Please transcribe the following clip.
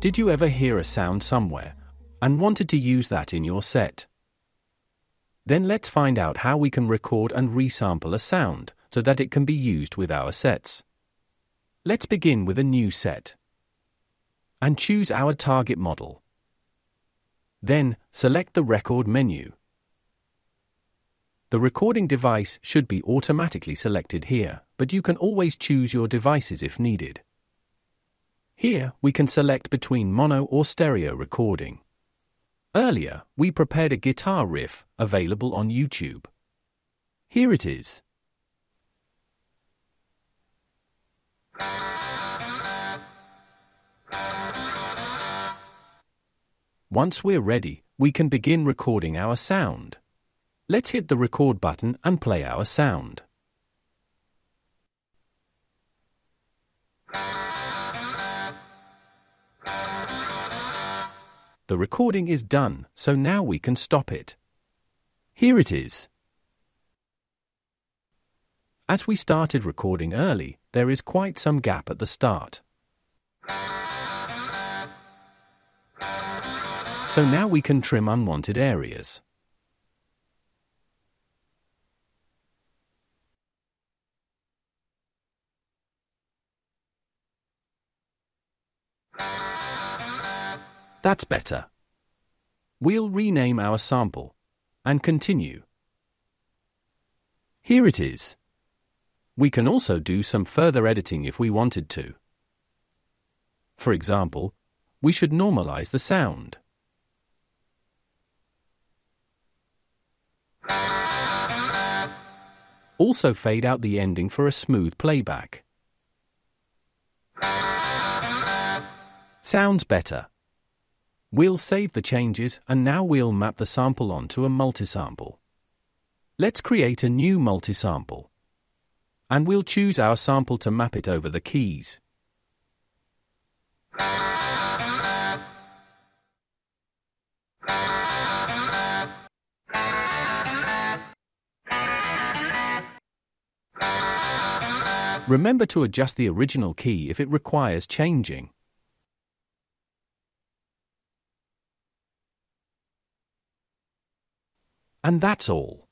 Did you ever hear a sound somewhere and wanted to use that in your set? Then let's find out how we can record and resample a sound so that it can be used with our sets. Let's begin with a new set and choose our target model. Then, select the Record menu. The recording device should be automatically selected here, but you can always choose your devices if needed. Here, we can select between mono or stereo recording. Earlier, we prepared a guitar riff available on YouTube. Here it is. Once we're ready, we can begin recording our sound. Let's hit the record button and play our sound. The recording is done, so now we can stop it. Here it is. As we started recording early, there is quite some gap at the start. So now we can trim unwanted areas. That's better. We'll rename our sample and continue. Here it is. We can also do some further editing if we wanted to. For example, we should normalize the sound. Also fade out the ending for a smooth playback. Sounds better. We'll save the changes and now we'll map the sample onto a multisample. Let's create a new multisample. And we'll choose our sample to map it over the keys. Remember to adjust the original key if it requires changing. And that's all.